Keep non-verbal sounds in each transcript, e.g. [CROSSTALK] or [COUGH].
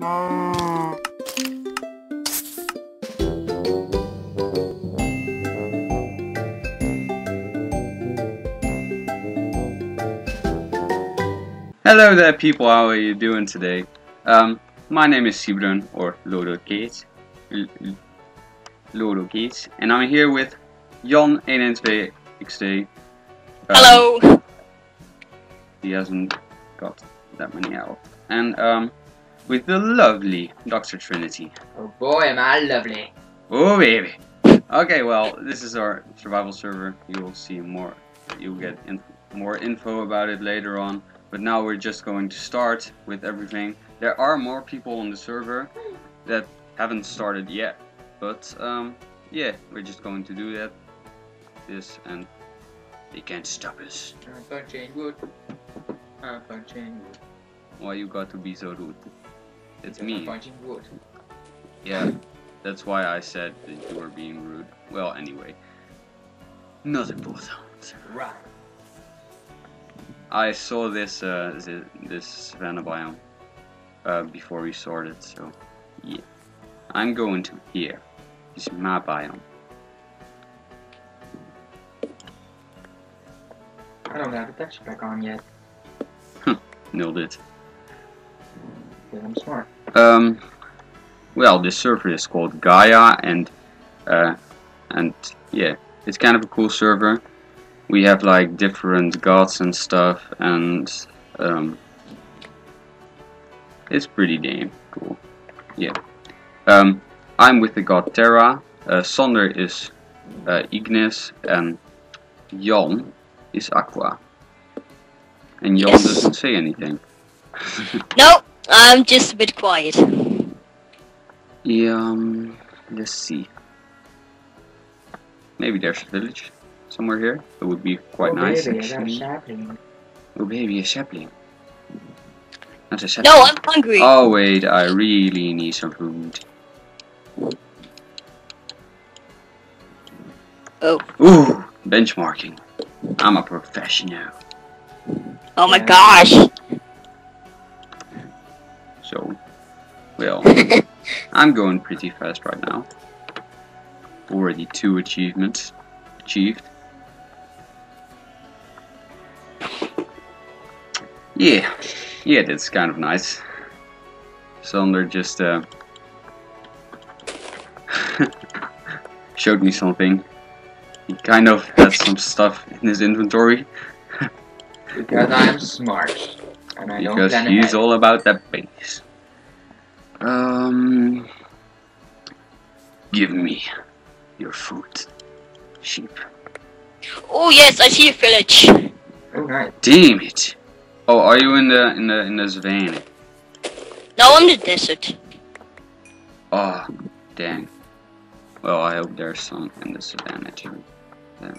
Hello there people, how are you doing today? Um, my name is Sybren, or Lodo Gates. L L Lodo Gates. And I'm here with Jan 112 XD. Um, Hello. He hasn't got that many out. And um, with the lovely Dr. Trinity. Oh boy, am I lovely. Oh baby. Okay, well, this is our survival server. You will see more. You'll get in more info about it later on. But now we're just going to start with everything. There are more people on the server that haven't started yet. But um, yeah, we're just going to do that. This and they can't stop us. I'm punching wood. I'm punching wood. Why you got to be so rude? It's me. punching wood. Yeah, that's why I said that you were being rude. Well, anyway. Not important. Right. I saw this uh, thi- this savannah biome uh, before we started, so yeah. I'm going to here. This is my biome. I don't have the texture pack on yet. Huh, nailed it. But I'm smart. Um, well, this server is called Gaia, and uh, and yeah, it's kind of a cool server. We have like different gods and stuff, and um, it's pretty damn cool. Yeah. Um, I'm with the god Terra. Uh, Sander is uh, Ignis, and Jan is Aqua. And Jan Yes. doesn't say anything. [LAUGHS] No, I'm just a bit quiet. Yeah, um, let's see. Maybe there's a village somewhere here. That would be quite oh, nice, baby, I got a sapling. Oh, baby, a sapling. Not a sapling. No, I'm hungry. Oh, wait, I really need some food. Oh. Ooh, benchmarking. I'm a professional. Oh my Yeah. gosh. So, well, I'm going pretty fast right now. Already two achievements achieved. Yeah, yeah, that's kind of nice. Sander just uh, [LAUGHS] showed me something. He kind of has some stuff in his inventory Because I'm smart. And I don't because he's ahead. all about the base. Um, give me your food, sheep. Oh yes, I see a village. Oh, nice. Damn it! Oh, are you in the in the in the savannah? No, I'm in the desert. Oh, dang. Well, I hope there's some in the savannah too. Yeah.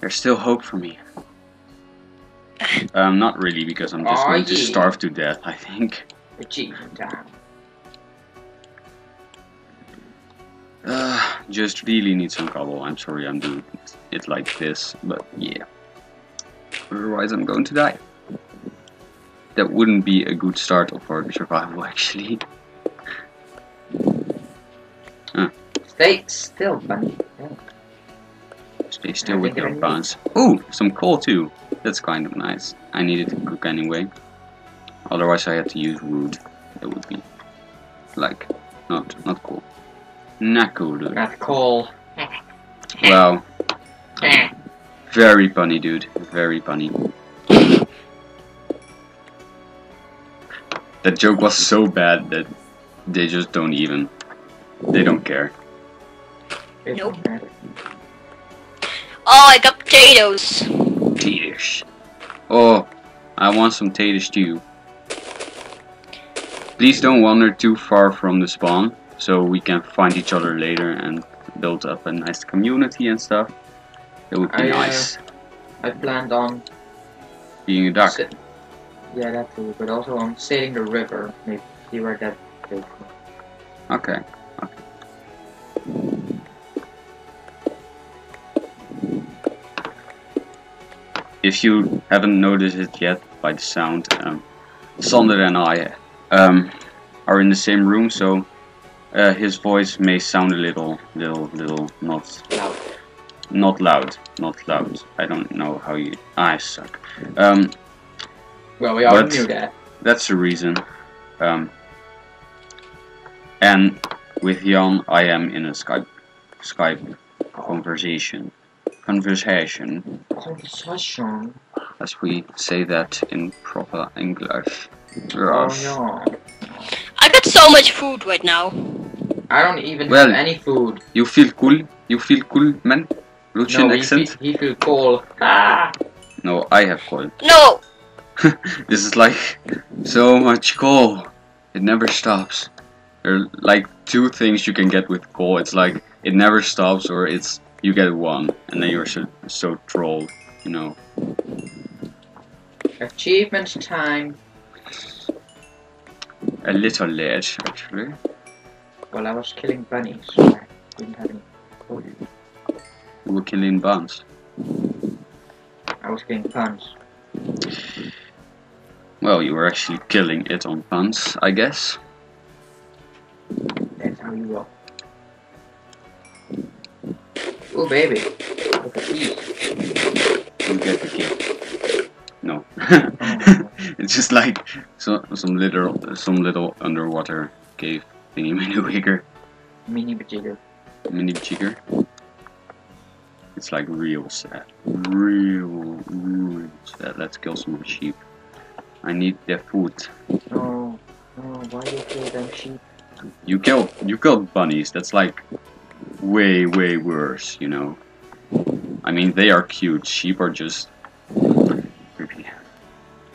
There's still hope for me. Um, not really, because I'm just going to starve to death. I think. Achievement time. Uh, just really need some cobble. I'm sorry I'm doing it like this, but yeah. Otherwise I'm going to die. That wouldn't be a good start of our survival [LAUGHS] actually. Stay still, bunny. Yeah. Stay still with your bones. Ooh, some coal too. That's kind of nice. I needed to cook anyway. Otherwise I had to use wood. That would be like not not cool. Not cool dude. Not coal. Wow. Very funny dude. Very funny. That joke was so bad that they just don't even. They don't care. Nope. Oh, I got potatoes. Taters. Oh, I want some taters too. Please don't wander too far from the spawn, so we can find each other later and build up a nice community and stuff. It would be I, uh, nice. I planned on Being a duck. sa- yeah, that too, but also on sailing the river. Maybe see where that takes me. Okay. If you haven't noticed it yet by the sound, um, Sander and I um, are in the same room, so uh, his voice may sound a little, little, little not, Loud. not loud, not loud. I don't know how you. I suck. Um, Well, we all But- knew that. that's the reason. Um, and with Jan, I am in a Skype, Skype conversation, conversation, Conversation. as we say that in proper English. Oh Rough. no. I got so much food right now. I don't even Well- have any food. You feel cool? You feel cool, man? Lucian no, accent? fe- he feel cold. Ah! No, I have coal. [LAUGHS] No, This is like so much coal. It never stops. There are like two things you can get with coal. It's like it never stops, or it's you get one, and then you're so, so trolled, you know. Achievement time. A little late, actually. Well, I was killing bunnies. So I didn't have any. You were killing buns. I was killing puns. Well, you were actually killing it on buns, I guess. That's how you roll. Oh, baby. Look at these. You get the kill. No. [LAUGHS] It's just like so, some little some little underwater cave thingy [LAUGHS] mini wigger. Mini Bajigger. mini jigger. It's like real sad. Real, real sad. Let's kill some sheep. I need their food. No. No, why you kill them sheep? You kill you kill bunnies, that's like way, way worse, you know. I mean they are cute. Sheep are just creepy.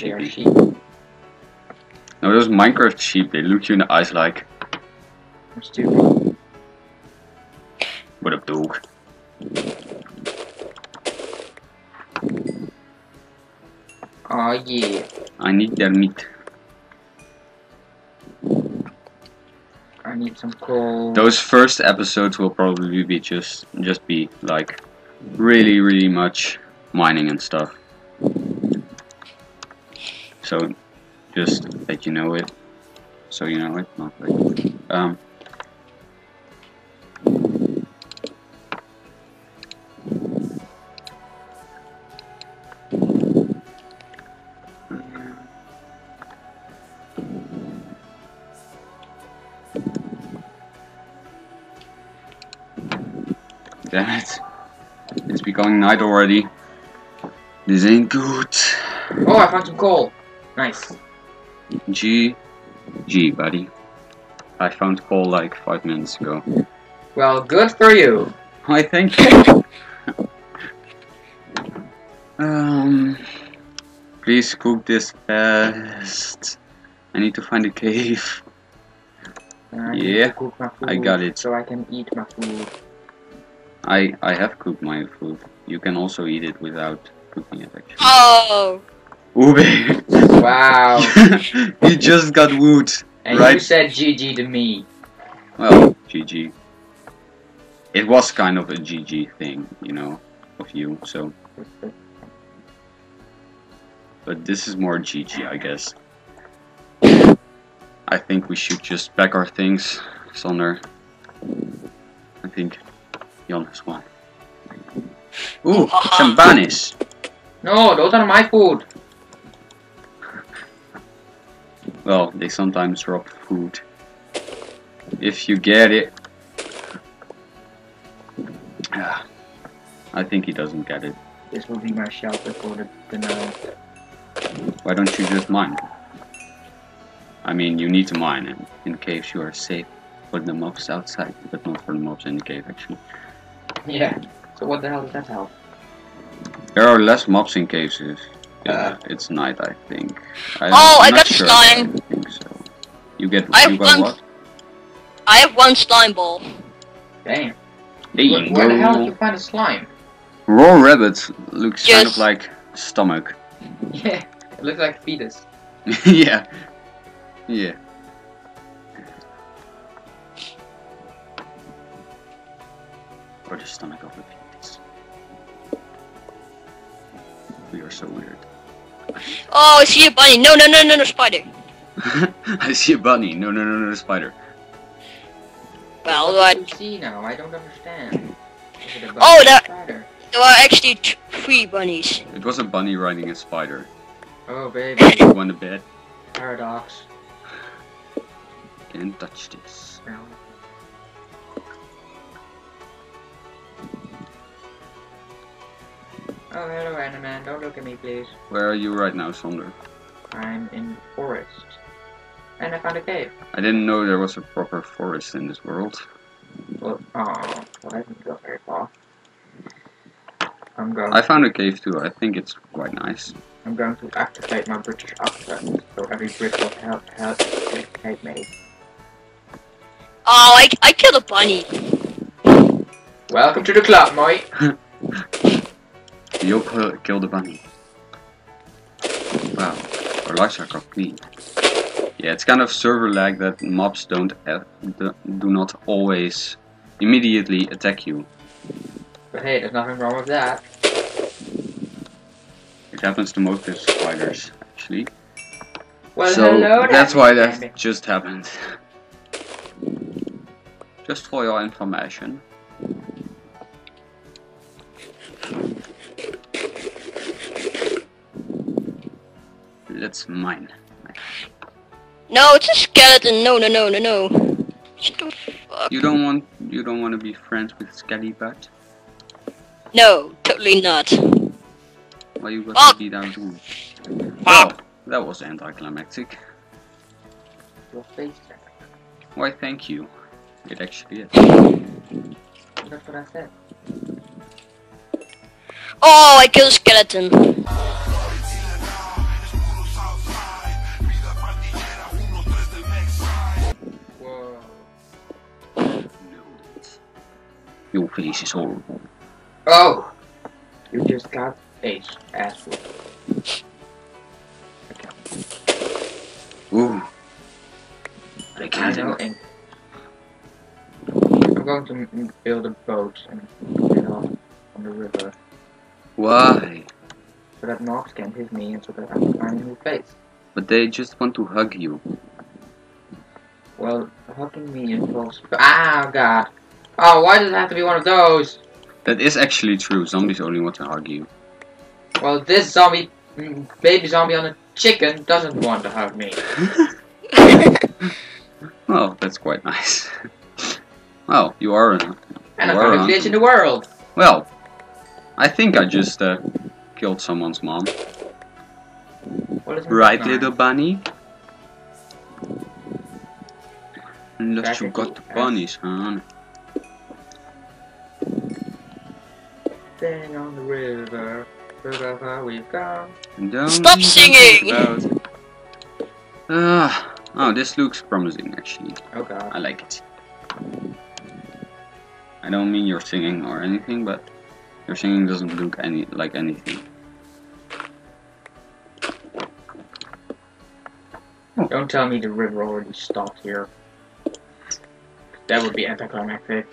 They are Sheepy. sheep. No, those Minecraft sheep, they look you in the eyes like, I'm stupid. what up dog? Oh yeah. I need their meat. Some coal. Those first episodes will probably be just just be like really really much mining and stuff. So just that you know it. So you know it, not like um Night already. This ain't good. Oh, I found some coal. Nice. G. G, buddy. I found coal like five minutes ago. Well, good for you. I thank you. um, please cook this fast. I need to find a cave. I Yeah, to cook my I got it. So I can eat my food. I I have cooked my food. You can also eat it without cooking it, actually. oh, Ooh, babe. [LAUGHS] Wow. [LAUGHS] you just got wood. And you Right. said GG to me. Well, GG. It was kind of a GG thing, you know, of you, so. But this is more GG, I guess. I think we should just pack our things, Sander. I think Jan has one. Ooh, uh-huh. some bunnies. No, those are my food. Well, they sometimes drop food. If you get it. [SIGHS] I think he doesn't get it. This will be my shelter for the, the night. Why don't you just mine? I mean, you need to mine, and in caves you are safe for the mobs outside, but not for the mobs in the cave, actually. Yeah. So what the hell does that help? There are less mobs in caves if Uh. it's night, I think. I, Oh, I'm I got sure, slime. I think so. You get, I you got want- what? I have one slime ball. Damn. There Where, the hell did you find a slime? Raw rabbit looks kind of like stomach. [LAUGHS] Yeah. It looks like fetus. yeah. Yeah. Or the stomach of a We are so weird. Oh, I see a bunny. No, no, no, no, no, spider. [LAUGHS] I see a bunny. No, no, no, no, a spider. Well, what do you see now? I don't understand. Is it a Oh, bunny or that- spider? there are actually t- three bunnies. It was a bunny riding a spider. Oh, baby. You want a bed? Paradox. Can't touch this. Oh, hello, Enderman. Don't look at me, please. Where are you right now, Sander? I'm in forest. And I found a cave. I didn't know there was a proper forest in this world. Well, oh, well, I didn't go very far. I'm going. I found a cave too. I think it's quite nice. I'm going to activate my British accent, so every Brit will help help help me. Oh, I, I killed a bunny. Welcome to the club, mate. [LAUGHS] You kill, kill the bunny. Wow, our lives are clean. Yeah, it's kind of server lag that mobs don't eh, do do not always immediately attack you. But hey, there's nothing wrong with that. It happens to most of the spiders, actually. Well, so hello. that's why that just happened. [LAUGHS] Just for your information. Let's mine. No, it's a skeleton. No, no, no, no, no. What the fuck? You don't want you don't want to be friends with Skelly Butt? No, totally not. Why you got Oh. to beat out too? Ah. Well, that was anticlimactic. Your face. Why thank you. It actually is. That's what I said. Oh, I killed a skeleton. Face is horrible. Oh! You just got ace ass whooped. Ooh. I I can't know. and- I'm going to build a boat and get off on the river Why? so that mobs can't hit me and so that I can find a new place. But they just want to hug you. Well, hugging me involves. Ah, God. Oh, why does it have to be one of those? That is actually true. Zombies only want to hug you. Well, this zombie, mm, baby zombie on a chicken doesn't want to hug me. [LAUGHS] Well, that's quite nice. [LAUGHS] well, you are an. And I found a glitch in the world. Well, I think I just uh, killed someone's mom. Right, little bunny? Unless you got the bunnies, huh? Sing on the river, river far we've gone. Don't Stop singing! think about- Ah, oh, this looks promising actually. Oh God. I like it. I don't mean you're singing or anything, but your singing doesn't look any like anything. Don't tell me the river already stopped here. That would be anticlimactic.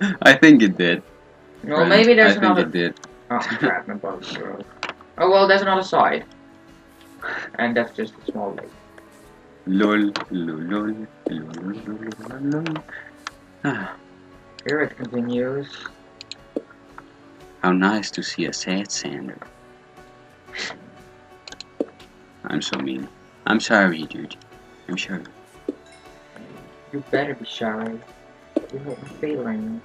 [LAUGHS] I think it did. Well, friend. maybe there's I think it did. Oh crap, my boat's broke. Oh well, there's another side. And that's just a small lake. Lol, lol, lol, lol, lol, lol, lol. Ah, Here it continues. how nice to see a sad sander. I'm so mean. I'm sorry, dude. I'm sorry. You better be sorry. You hurt my feeling.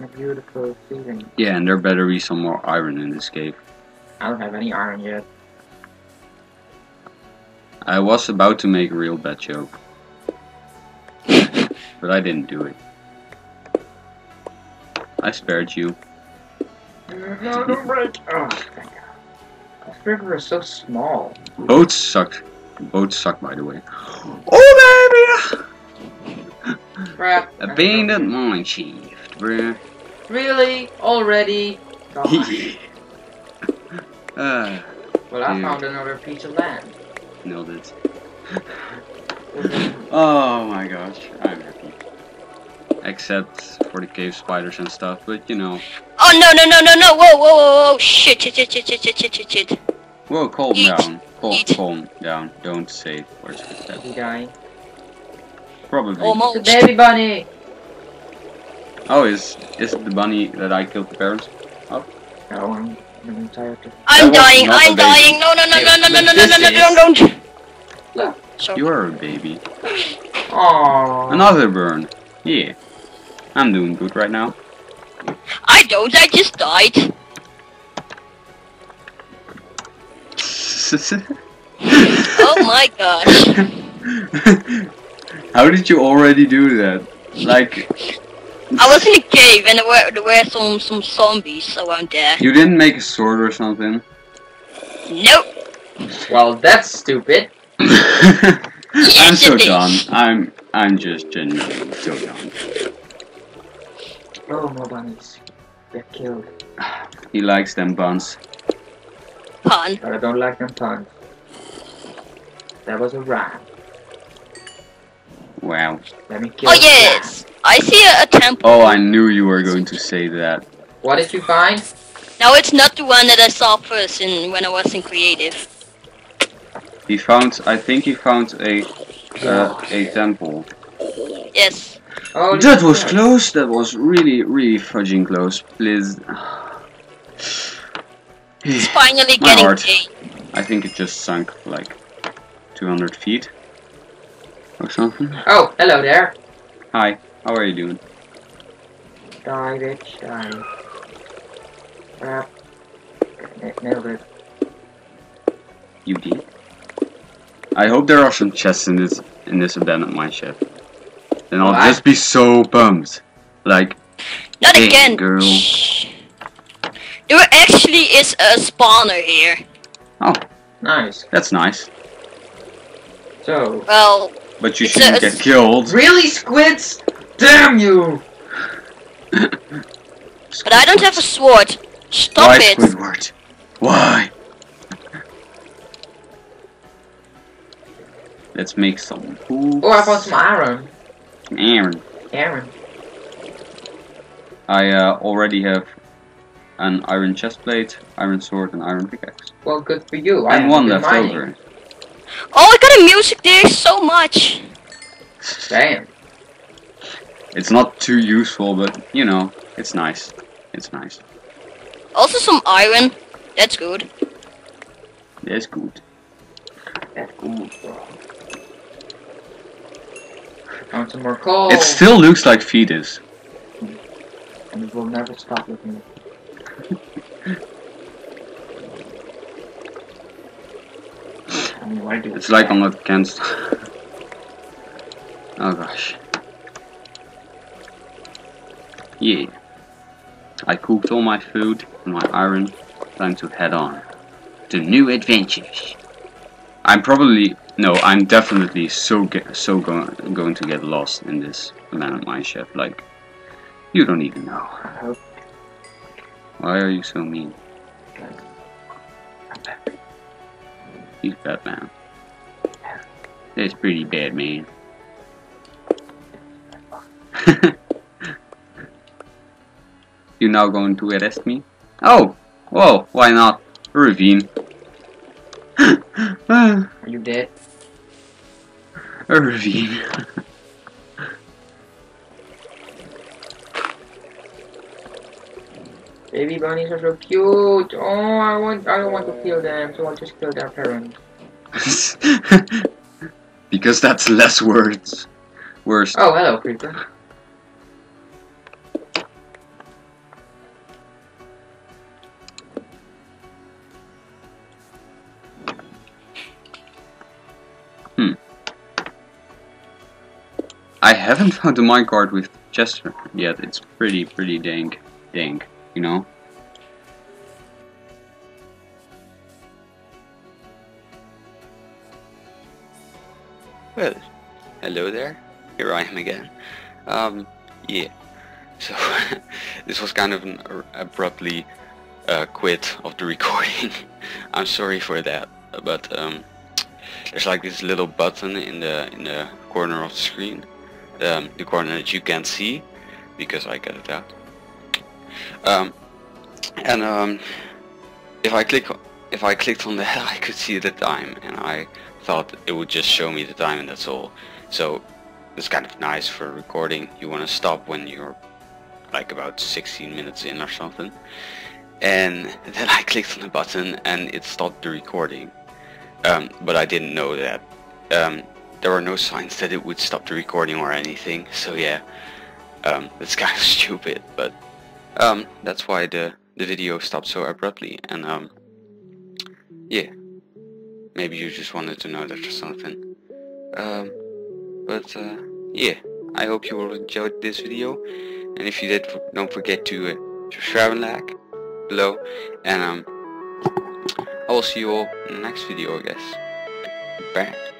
A beautiful feeling. Yeah, and there better be some more iron in this cave. I don't have any iron yet. I was about to make a real bad joke. [LAUGHS] but I didn't do it. I spared you. No, don't break. Oh, thank God. This river is so small. Boats suck. Boats suck, by the way. [GASPS] Oh, baby! Abandoned mine shaft, bruh. Really? Already? [LAUGHS] Uh, well, I dude. found another piece of land. Nailed [LAUGHS] it. [LAUGHS] oh my gosh, I'm happy. Except for the cave spiders and stuff, but you know. Oh no no no no no! Whoa whoa whoa! whoa. Shit shit shit shit shit shit shit shit! Whoa, calm Eat. down, calm, calm down. Don't say words like that. I'm. Probably. The Almost. baby bunny! Oh, is is it the bunny that I killed the parents? No, I'm, I'm tired I'm dying! I'm dying! No no no no no no no no This no no! is- Don't don't! Look. Sorry. You are a baby. Aww. Another burn. Yeah. I'm doing good right now. I don't. I just died. [LAUGHS] Oh my gosh! [LAUGHS] How did you already do that? Like, I was in a cave and there were there were some some zombies around there. you didn't make a sword or something? Nope. Well, that's stupid. [LAUGHS] I'm so it is. done. I'm I'm just genuinely so done. Oh, more bunnies. Get killed. [SIGHS] He likes them buns. Pun. But I don't like them puns. That was a rat. Wow. Let me kill Oh the yes! I see a, a temple. Oh, I knew you were going to say that. What did you find? No, it's not the one that I saw first in when I was in creative. He found, I think he found a uh, a temple. Yes. Oh, That was close. That was really, really fudging close. Please. [SIGHS] It's finally My getting heart. gay. I think it just sunk like 200 feet or something. Oh, hello there. Hi, how are you doing? Die, bitch, die. Ah, Crap. N- Nailed it. You did. I hope there are some chests in this in this abandoned mine shaft. Then I'll What? just be so bummed. Like, Not Hey, again. girl. There actually is a spawner here. Oh, nice. that's nice, So, Well, but you It's shouldn't a- get killed. really, squids? Damn you! but I don't have a sword. Stop Why it. Squidward? Why? Let's make some food. Oh, I found some iron. Aaron. Aaron. I uh, already have an iron chest plate, iron sword, and iron pickaxe. Well, good for you. I and haven't one been left mining. over. Oh, I got a music there so much. Damn. It's not too useful, but you know, it's nice. It's nice. Also some iron. That's good. That's good. That's good, bro. Found some more coal. It still looks like fetus. And it will never stop looking. [LAUGHS] I mean, why do It's like I'm can't. oh gosh. Yeah. I cooked all my food and my iron. Time to head on to new adventures. I'm probably no. I'm definitely so get, so go, going to get lost in this abandoned mine shaft. Like you don't even know. Why are you so mean? Got He's bad man. That's pretty bad, man. [LAUGHS] You're now going to arrest me? Oh, whoa, why not? A ravine. Are you dead? [LAUGHS] ravine. [LAUGHS] Baby bunnies are so cute. Oh, I want. I don't want to kill them, so I'll just kill their parents. [LAUGHS] because that's less words. Worse. Oh, hello, creeper. Hmm. I haven't found a minecart with Chester yet. It's pretty, pretty dank, dank, you know? Am again. Um, yeah. So, [LAUGHS] this was kind of an abruptly uh, quit of the recording. [LAUGHS] I'm sorry for that, but um, there's like this little button in the in the corner of the screen, um, the corner that you can't see, because I cut it out. Um, and um, if I click if I clicked on that [LAUGHS] I could see the time and I thought it would just show me the time and that's all so it's kind of nice for recording. You want to stop when you're like about 16 minutes in or something. And [LAUGHS] then I clicked on the button and it stopped the recording. Um, but I didn't know that. Um, there were no signs that it would stop the recording or anything. So yeah. Um, [LAUGHS] it's kind of stupid but um, that's why the the video stopped so abruptly. And um yeah. Maybe you just wanted to know that or something. Um but uh, yeah I hope you all enjoyed this video. And if you did don't forget to uh, subscribe and like below. And um I will see you all in the next video I guess. Bye